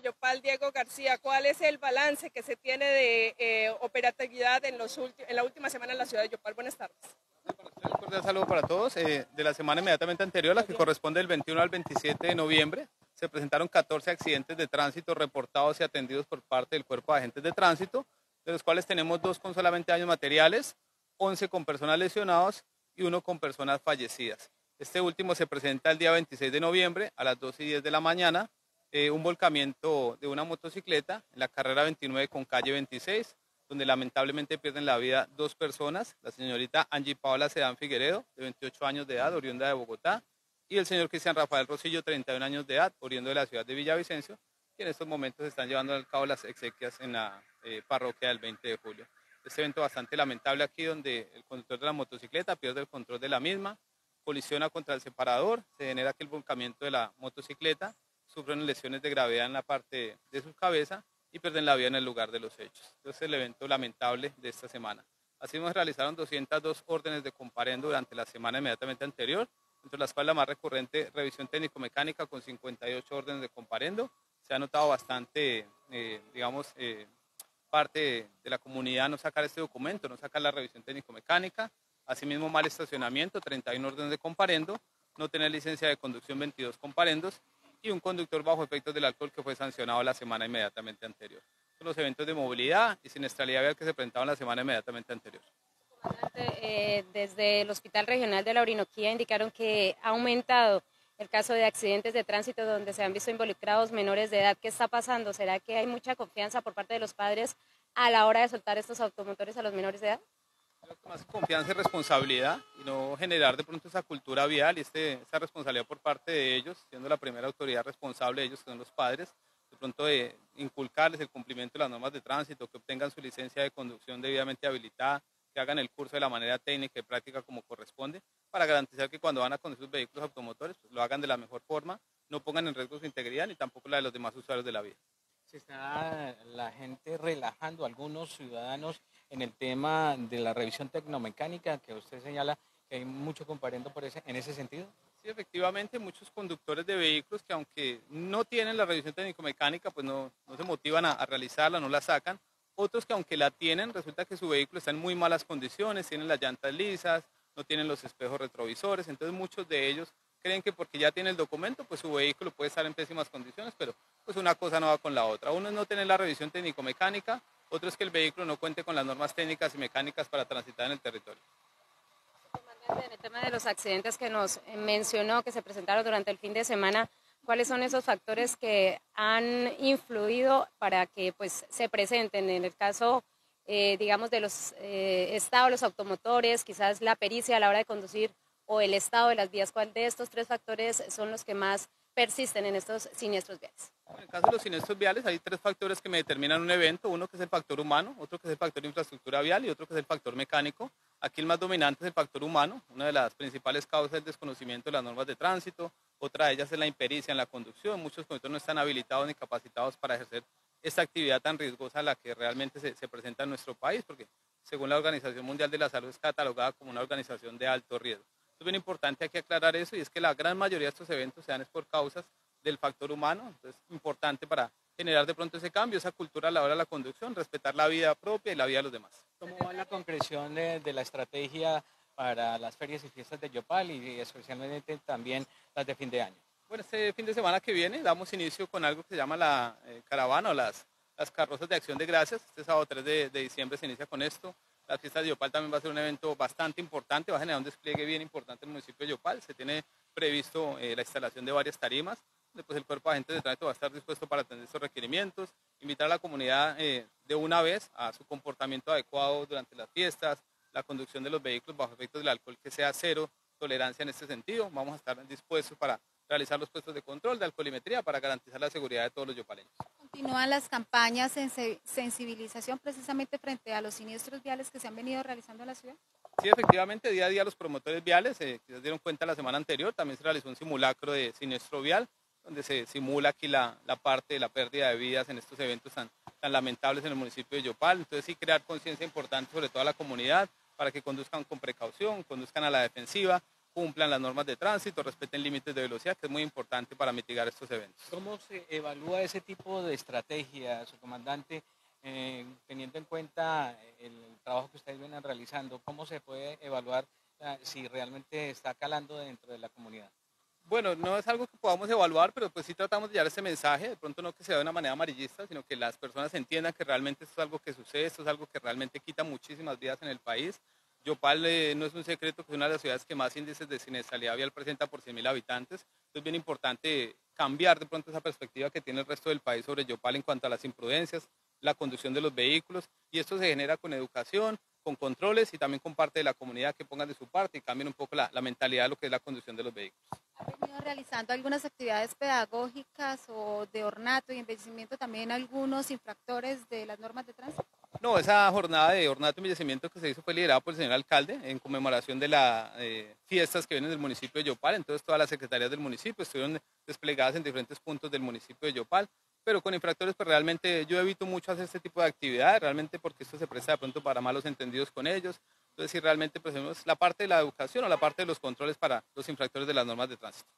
Yopal, Diego García, ¿cuál es el balance que se tiene de eh, operatividad en, los en la última semana en la ciudad de Yopal? Buenas tardes. Un cordial saludo para todos. Eh, de la semana inmediatamente anterior, la que corresponde del 21 al 27 de noviembre, se presentaron 14 accidentes de tránsito reportados y atendidos por parte del Cuerpo de Agentes de Tránsito, de los cuales tenemos dos con solamente daños materiales, 11 con personas lesionados y uno con personas fallecidas. Este último se presenta el día 26 de noviembre a las 2 y 10 de la mañana, eh, un volcamiento de una motocicleta en la carrera 29 con calle 26, donde lamentablemente pierden la vida dos personas, la señorita Angie Paola Sedán Figueredo, de 28 años de edad, oriunda de Bogotá, y el señor Cristian Rafael Rosillo, 31 años de edad, oriundo de la ciudad de Villavicencio, que en estos momentos están llevando a cabo las exequias en la eh, parroquia del 20 de julio. Este evento bastante lamentable aquí donde el conductor de la motocicleta pierde el control de la misma, colisiona contra el separador, se genera aquel volcamiento de la motocicleta, sufren lesiones de gravedad en la parte de su cabeza y pierden la vida en el lugar de los hechos. Este es el evento lamentable de esta semana. Nos realizaron 202 órdenes de comparendo durante la semana inmediatamente anterior, entre las cuales la más recurrente, revisión técnico-mecánica con 58 órdenes de comparendo. Se ha notado bastante, eh, digamos, eh, parte de la comunidad no sacar este documento, no sacar la revisión técnico-mecánica. Asimismo, mal estacionamiento, 31 órdenes de comparendo, no tener licencia de conducción, 22 comparendos, y un conductor bajo efectos del alcohol que fue sancionado la semana inmediatamente anterior. Son los eventos de movilidad y siniestralidad vial que se presentaban la semana inmediatamente anterior. Eh, desde el Hospital Regional de la Orinoquía indicaron que ha aumentado el caso de accidentes de tránsito donde se han visto involucrados menores de edad. ¿Qué está pasando? ¿Será que hay mucha confianza por parte de los padres a la hora de soltar estos automotores a los menores de edad? Más confianza y responsabilidad y no generar de pronto esa cultura vial y este, esa responsabilidad por parte de ellos, siendo la primera autoridad responsable de ellos, que son los padres, de pronto de inculcarles el cumplimiento de las normas de tránsito, que obtengan su licencia de conducción debidamente habilitada, que hagan el curso de la manera técnica y práctica como corresponde, para garantizar que cuando van a conducir sus vehículos automotores pues, lo hagan de la mejor forma, no pongan en riesgo su integridad ni tampoco la de los demás usuarios de la vía. Se está la gente relajando, algunos ciudadanos, en el tema de la revisión tecnomecánica, que usted señala que hay mucho comparendo por ese, en ese sentido. Sí, efectivamente, muchos conductores de vehículos que aunque no tienen la revisión técnico-mecánica, pues no, no, se motivan a, a realizarla, no la sacan, otros que aunque la tienen, resulta que su vehículo está en muy malas condiciones, tienen las llantas lisas, no tienen los espejos retrovisores, entonces muchos de ellos creen que porque ya tiene el documento, pues su vehículo puede estar en pésimas condiciones, pero pues una cosa no va con la otra. Uno es no tener la revisión técnico-mecánica, otro es que el vehículo no cuente con las normas técnicas y mecánicas para transitar en el territorio. En el tema de los accidentes que nos mencionó que se presentaron durante el fin de semana, cuáles son esos factores que han influido para que pues, se presenten en el caso, eh, digamos, de los eh, estados, los automotores, quizás la pericia a la hora de conducir o el estado de las vías. ¿Cuál de estos tres factores son los que más persisten en estos siniestros viales? En el caso de los siniestros viales hay tres factores que me determinan un evento, uno que es el factor humano, otro que es el factor infraestructura vial y otro que es el factor mecánico. Aquí el más dominante es el factor humano, una de las principales causas es el desconocimiento de las normas de tránsito, otra de ellas es la impericia en la conducción, muchos conductores no están habilitados ni capacitados para ejercer esta actividad tan riesgosa la que realmente se, se presenta en nuestro país, porque según la Organización Mundial de la Salud es catalogada como una organización de alto riesgo. Es bien importante aquí aclarar eso y es que la gran mayoría de estos eventos se dan es por causas del factor humano, entonces es importante para generar de pronto ese cambio, esa cultura a la hora de la conducción, respetar la vida propia y la vida de los demás. ¿Cómo va la concreción de, de la estrategia para las ferias y fiestas de Yopal y especialmente también las de fin de año? Bueno, este fin de semana que viene damos inicio con algo que se llama la eh, caravana o las, las carrozas de acción de gracias. Este sábado 3 de, de diciembre se inicia con esto. La fiesta de Yopal también va a ser un evento bastante importante, va a generar un despliegue bien importante en el municipio de Yopal. Se tiene previsto eh, la instalación de varias tarimas, después el cuerpo de agentes de tránsito va a estar dispuesto para atender estos requerimientos, invitar a la comunidad eh, de una vez a su comportamiento adecuado durante las fiestas, la conducción de los vehículos bajo efectos del alcohol que sea cero tolerancia en este sentido. Vamos a estar dispuestos para realizar los puestos de control de alcoholimetría para garantizar la seguridad de todos los yopaleños. Continúan las campañas en sensibilización precisamente frente a los siniestros viales que se han venido realizando en la ciudad. Sí, efectivamente, día a día los promotores viales, eh, se dieron cuenta la semana anterior, también se realizó un simulacro de siniestro vial, donde se simula aquí la, la parte de la pérdida de vidas en estos eventos tan lamentables en el municipio de Yopal. Entonces sí crear conciencia importante sobre toda la comunidad para que conduzcan con precaución, conduzcan a la defensiva, cumplan las normas de tránsito, respeten límites de velocidad, que es muy importante para mitigar estos eventos. ¿Cómo se evalúa ese tipo de estrategia, su comandante, eh, teniendo en cuenta el trabajo que ustedes vienen realizando? ¿Cómo se puede evaluar eh, si realmente está calando dentro de la comunidad? Bueno, no es algo que podamos evaluar, pero pues sí tratamos de llevar ese mensaje, de pronto no que sea de una manera amarillista, sino que las personas entiendan que realmente esto es algo que sucede, esto es algo que realmente quita muchísimas vidas en el país. Yopal eh, no es un secreto que es una de las ciudades que más índices de siniestralidad vial presenta por 100.000 habitantes, entonces es bien importante cambiar de pronto esa perspectiva que tiene el resto del país sobre Yopal en cuanto a las imprudencias, la conducción de los vehículos, y esto se genera con educación, con controles y también con parte de la comunidad que pongan de su parte y cambien un poco la, la mentalidad de lo que es la conducción de los vehículos. ¿Ha venido realizando algunas actividades pedagógicas o de ornato y embellecimiento también algunos infractores de las normas de tránsito? No, esa jornada de ornato y embellecimiento que se hizo fue liderada por el señor alcalde en conmemoración de las eh, fiestas que vienen del municipio de Yopal. Entonces todas las secretarías del municipio estuvieron desplegadas en diferentes puntos del municipio de Yopal pero con infractores pues realmente yo evito mucho hacer este tipo de actividades, realmente porque esto se presta de pronto para malos entendidos con ellos. Entonces, si realmente pues, la parte de la educación o la parte de los controles para los infractores de las normas de tránsito.